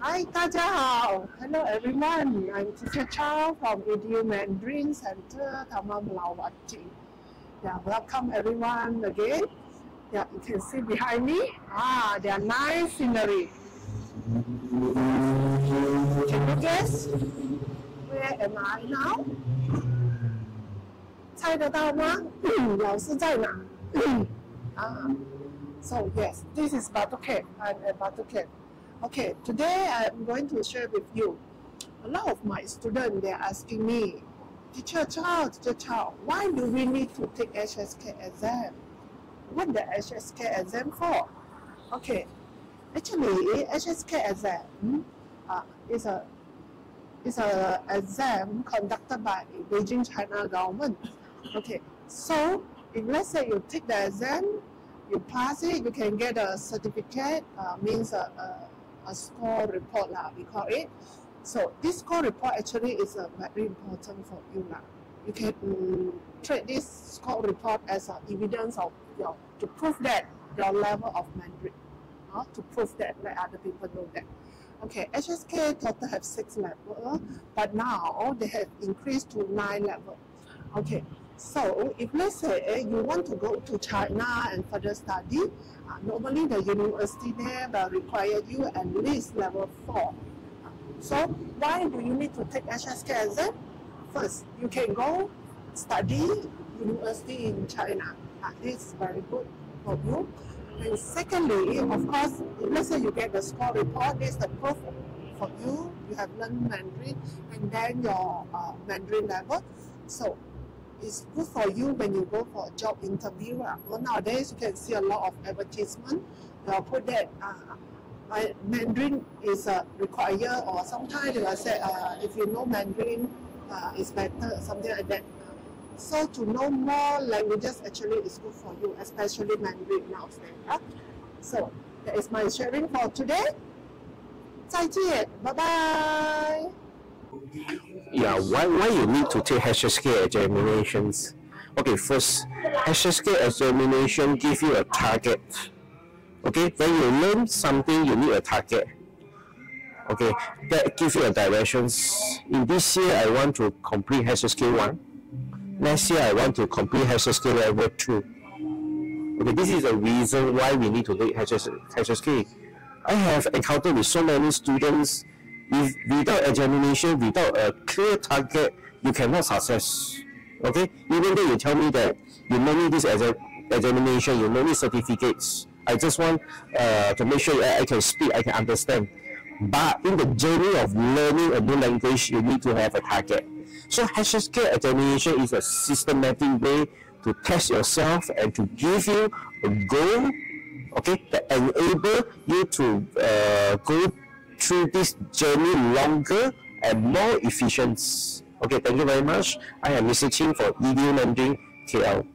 Hi, 大家好. Hello everyone. I'm Teacher Chow from EDU Mandarin Center, Taman Melawati. Yeah, welcome everyone again. Yeah, you can see behind me. Ah, they are nice scenery. Can you guess where am I now? 猜得到吗？老师在哪？啊，So yes, this is Batuket. I'm at Batuket. Okay, today I'm going to share with you. A lot of my students they're asking me, Teacher Chow, Teacher Chow, why do we need to take HSK exam? What the HSK exam for? Okay, actually HSK exam uh, is a is a exam conducted by Beijing China government. Okay, so if let's say you take the exam, you pass it, you can get a certificate, uh, means a, a, a, score report, lah, we call it. So this score report actually is uh, very important for you. Lah. You can um, treat this score report as uh, evidence of your, to prove that your level of Mandarin, uh, to prove that let other people know that. Okay, HSK total have six level, but now they have increased to nine level. Okay, so if let's say you want to go to China and further study, uh, normally the university there will require you at least level 4. So why do you need to take HSK exam? First, you can go study university in China. Uh, is very good for you. And secondly, of course, let's say you get the score report, this is the proof for you, you have learned Mandarin, and then your uh, Mandarin level. So it's good for you when you go for a job interview. Uh. Well, nowadays, you can see a lot of advertisement. They'll put that uh, Mandarin is uh, required, or sometimes they will say uh, if you know Mandarin, uh, it's better, something like that. So to know more languages actually is good for you, especially Mandarin nowadays. Uh. So that is my sharing for today. 再见，拜拜。 Why, why you need to take HSK examinations? Okay, first, HSK examination give you a target. Okay, when you learn something, you need a target. Okay, that gives you a directions. In this year, I want to complete HSK 1. Next year, I want to complete HSK level 2. Okay, this is the reason why we need to take HSK. I have encountered with so many students if without examination, without a clear target, you cannot success. Okay? Even though you tell me that you don't need this a examination, you don't need certificates. I just want uh, to make sure I can speak, I can understand. But in the journey of learning a new language, you need to have a target. So HSK examination is a systematic way to test yourself and to give you a goal, okay, that enable you to uh, go through this journey longer and more efficient. Okay, thank you very much. I am Mr. For EDU Mandarin KL.